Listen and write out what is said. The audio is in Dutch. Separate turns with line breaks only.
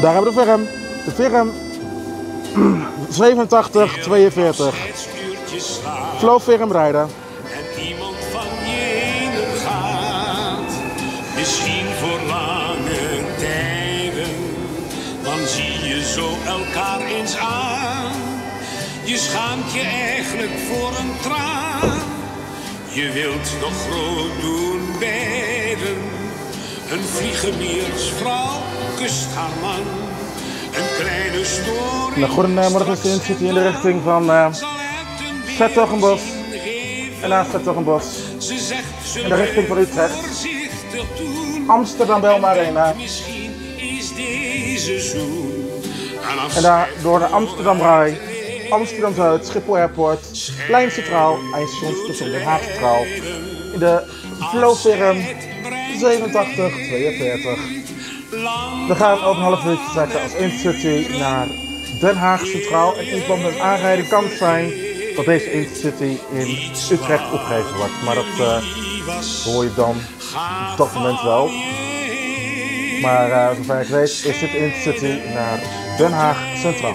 Daar hebben we de firm. De firm 87 42.
Uurtjes slaap
Flow firm rijden.
en iemand van je heen gaat. Misschien voor lange tijden, dan zie je zo elkaar eens aan. Je schaamt je eigenlijk voor een traan. Je wilt nog groot doen. Een vliegemiersvrouw kust haar man. Een kleine story.
Nou, goedemorgen, Sint zit hier in de richting van eh Vettogenbos. En naast Vettogenbos
Ze zegt,
in de richting van Utrecht. Amsterdam Belma Arena.
Misschien is deze zoen. En
En daar door naar Amsterdam Rai, Amsterdam Zuid, Schiphol Airport, Plein Centraal, eindstation Den Haag Centraal. In de Flow firm 87 42. We gaan over een half uurtje trekken als Intercity naar Den Haag Centraal. En in verband met aanrijding kan zijn dat deze Intercity in Utrecht opgegeven wordt. Maar dat eh, hoor je dan op dat moment wel. Maar eh, zover ik weet is dit Intercity naar Den Haag Centraal.